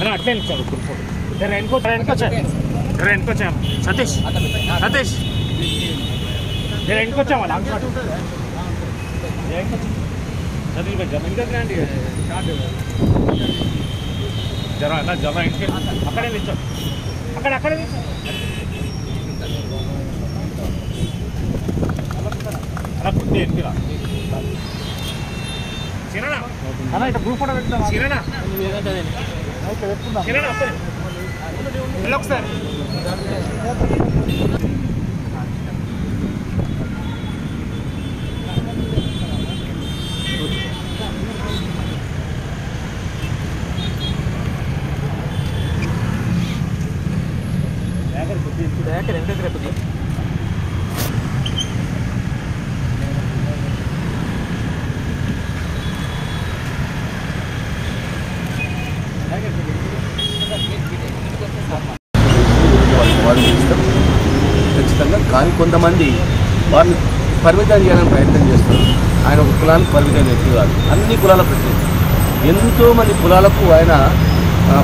అరే అట్లే నిలిచాడు గుర్తు జర వెనుకో జర వెనుకొచ్చా జర వెనుకొచ్చాము సతీష్ సతీష్ జర వెనుకొచ్చాము జర వెనుకొచ్చి రండి జర అన్న జర వెనుక అక్కడే నిల్చో. అక్కడ అక్కడే నిల్చో. అలా పుట్టి ఎన్నిరా చిరణ అన్న ఇట్లా గ్రూప్ ఫోటో పెడతా చిరణ కిరణ్ ఒకసారి ఖచ్చితంగా. కానీ కొంతమంది వారిని పరిమితం చేయాలని ప్రయత్నం చేస్తారు. ఆయన ఒక కులానికి పరిమితం వ్యక్తి కాదు అన్ని కులాల ప్రతినిధి. ఎంతో మంది కులాలకు ఆయన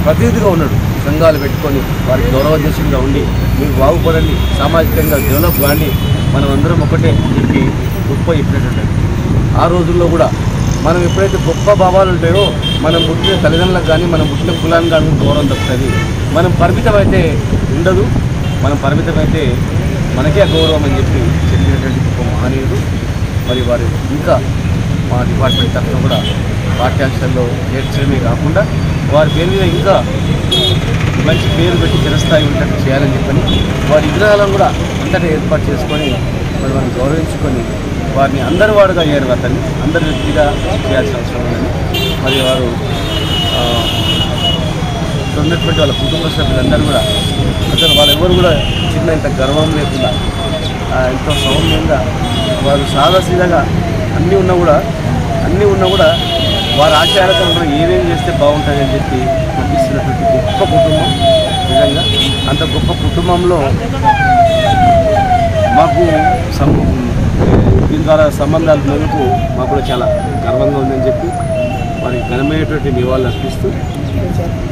ప్రతినిధిగా ఉన్నాడు. సంఘాలు పెట్టుకొని వారికి గౌరవదేశంగా ఉండి మీరు బాగుపడండి సామాజికంగా డెవలప్ కాండి. మనం అందరం ఒకటే అని చెప్పి గొప్ప చెప్పినట్టు ఆ రోజుల్లో కూడా మనం ఎప్పుడైతే గొప్ప భావాలు ఉంటాయో మనం పుట్టిన తల్లిదండ్రులకు కానీ మనం పుట్టిన కులానికి కానీ గౌరవం దక్కుతుంది. మనం పరిమితమైతే ఉండదు. మనం పరిమితమైతే మనకే గౌరవం అని చెప్పి చెప్పినటువంటి గొప్ప మహనీయుడు. మరి వారు ఇంకా మా డిపార్ట్మెంట్ తరఫున కూడా పాఠ్యాంశాల్లో నేర్చడమే కాకుండా వారి పేరు మీద ఇంకా మంచి పేరు పెట్టి చిరస్థాయి ఉండేట్టు చేయాలని చెప్పని వారి విగ్రహాలను కూడా అంతటా ఏర్పాటు చేసుకొని మరి మనం గౌరవించుకొని వారిని అందరి వాడుగా చేయరు అతన్ని అందరి వ్యక్తిగా చేయాల్సిన అవసరం ఉందని. మరి వారు ఉన్నటువంటి వాళ్ళ కుటుంబ సభ్యులందరూ కూడా అసలు వాళ్ళెవరు కూడా చిన్న ఇంత గర్వం లేకుండా ఎంతో సౌమ్యంగా వారు సాదాసీదాగా అన్నీ ఉన్నా కూడా అన్నీ ఉన్నా కూడా వారి ఆచారాలకు మనం చేస్తే బాగుంటుంది అని చెప్పి పంపిస్తున్నటువంటి గొప్ప కుటుంబం. నిజంగా అంత గొప్ప కుటుంబంలో మాకు దీని ద్వారా సంబంధాలు మేరకు మాకు కూడా చాలా గర్వంగా ఉందని చెప్పి వారికి ఘనమైనటువంటి నివాళులు అర్పిస్తూ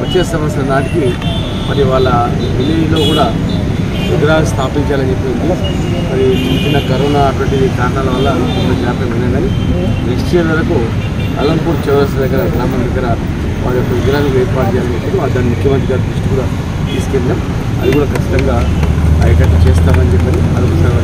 వచ్చే సంవత్సరం నాటికి మరి వాళ్ళ విలేజ్లో కూడా విగ్రహాలు స్థాపించాలని చెప్పింది మరి చిన్న కరోనా అటువంటి కారణాల వల్ల కొంచెం జాప్యం అయినా కానీ నెక్స్ట్ ఇయర్ వరకు అలంపూర్ చౌరస్ దగ్గర గ్రామం దగ్గర వారి యొక్క విగ్రహాన్ని ఏర్పాటు చేయాలని చెప్పి దాన్ని ముఖ్యమంత్రి గారి దృష్టి కూడా తీసుకెళ్ళాం. అది కూడా ఖచ్చితంగా అయ్యేటట్టు చేస్తామని చెప్పి అదొకసారి